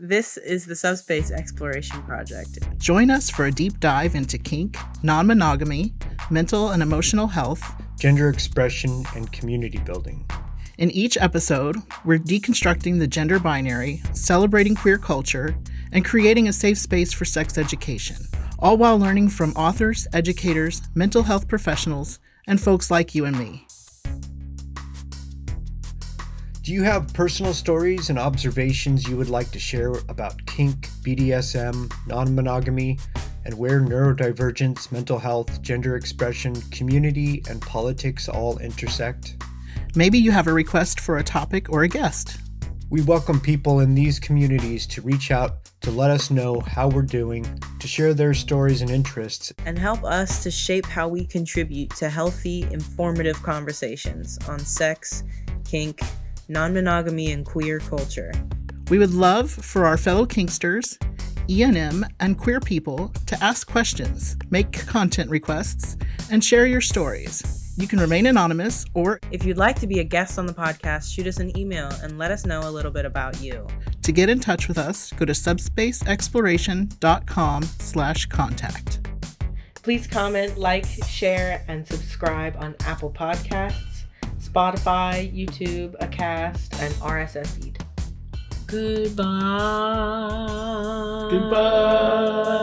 This is the Subspace Exploration Project. Join us for a deep dive into kink, non monogamy, mental and emotional health, gender expression, and community building. In each episode, we're deconstructing the gender binary, celebrating queer culture, and creating a safe space for sex education, all while learning from authors, educators, mental health professionals, and folks like you and me. Do you have personal stories and observations you would like to share about kink, BDSM, non monogamy, and where neurodivergence, mental health, gender expression, community, and politics all intersect? Maybe you have a request for a topic or a guest. We welcome people in these communities to reach out to let us know how we're doing, to share their stories and interests, and help us to shape how we contribute to healthy, informative conversations on sex, kink, non monogamy, and queer culture. We would love for our fellow Kinksters, ENM, and queer people to ask questions, make content requests, and share your stories. You can remain anonymous, or if you'd like to be a guest on the podcast, shoot us an email and let us know a little bit about you. To get in touch with us, go to subspaceexploration.com slash contact. Please comment, like, share, and subscribe on Apple Podcasts, Spotify, YouTube, Acast, and RSS feed. Goodbye. Goodbye.